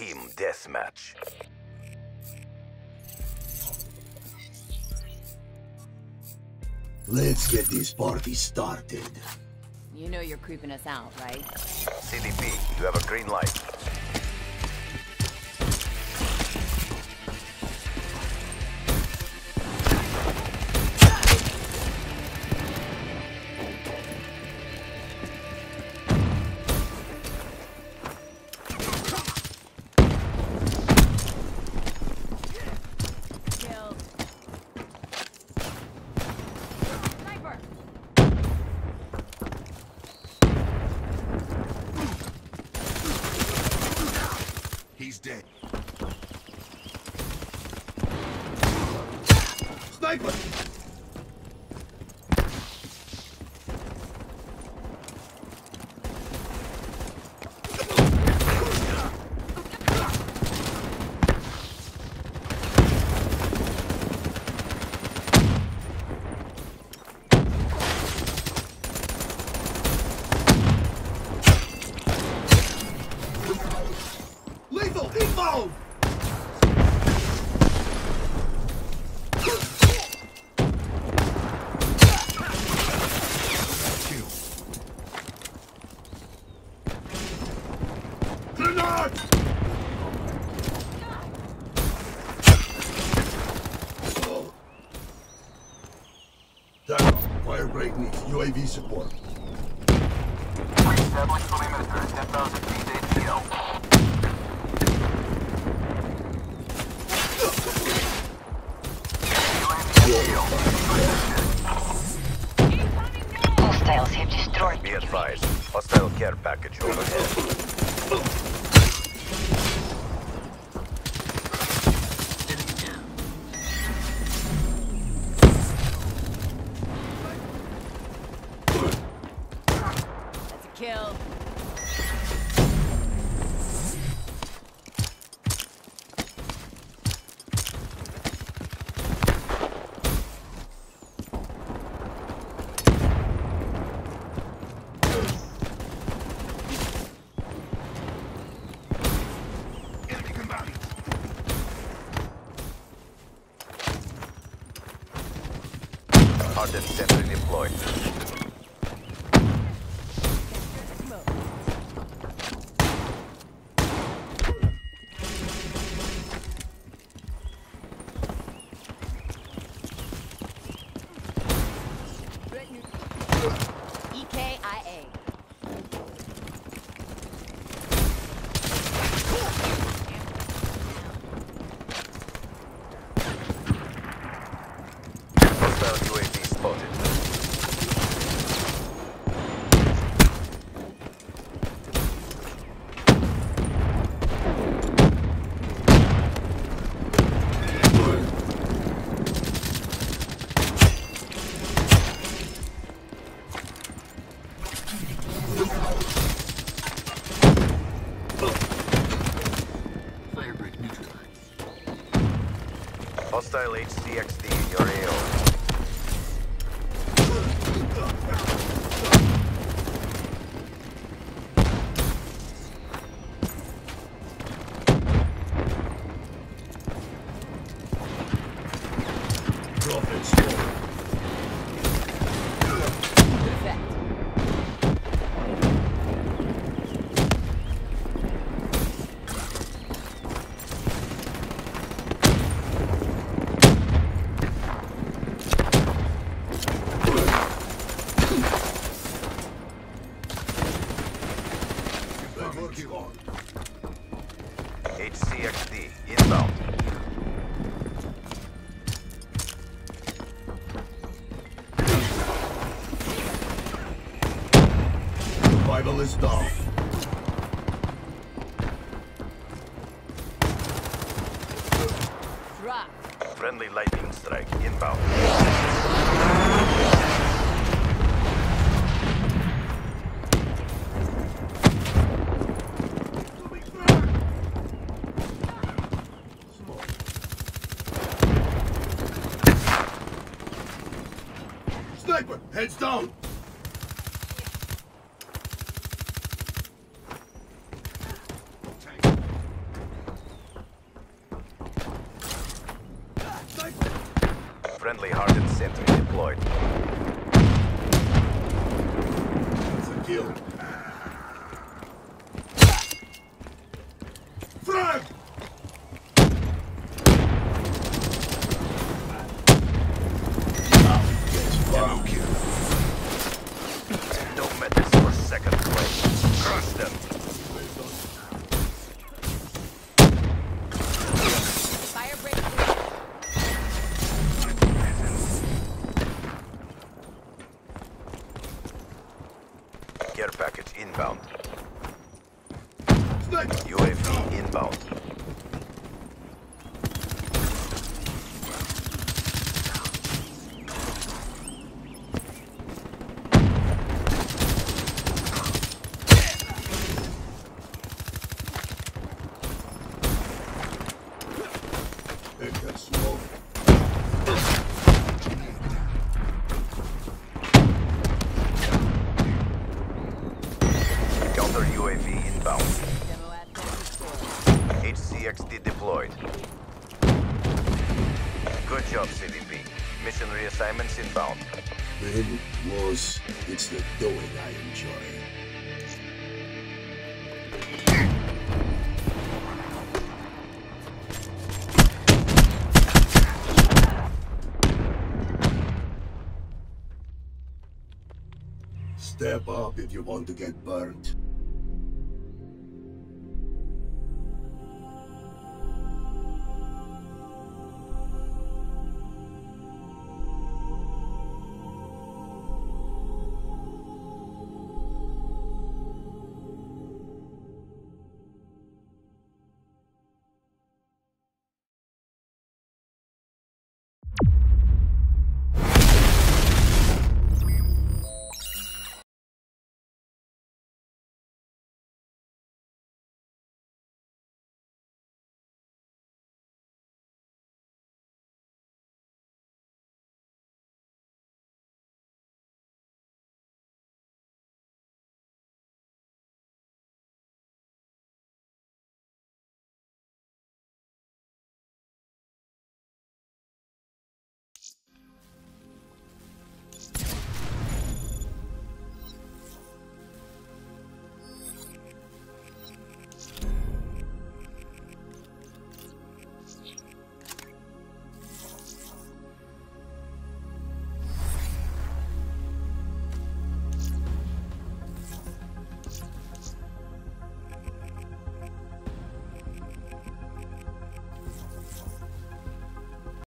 Team Deathmatch. Let's get this party started. You know you're creeping us out, right? CDP, you have a green light. Sniper! Fire break needs UAV support. Establish perimeter, 10,000 feet ATL. Hostiles have destroyed Be advised, hostile care package overhead. Hardened sentry deployed. Hostile HCXD in your AO. Down. Drop. Friendly lightning strike inbound. Sniper, heads down. Friendly hardened sentry deployed. It's a kill. Mission reassignments inbound. Been, was, it's the doing I enjoy. Step up if you want to get burnt.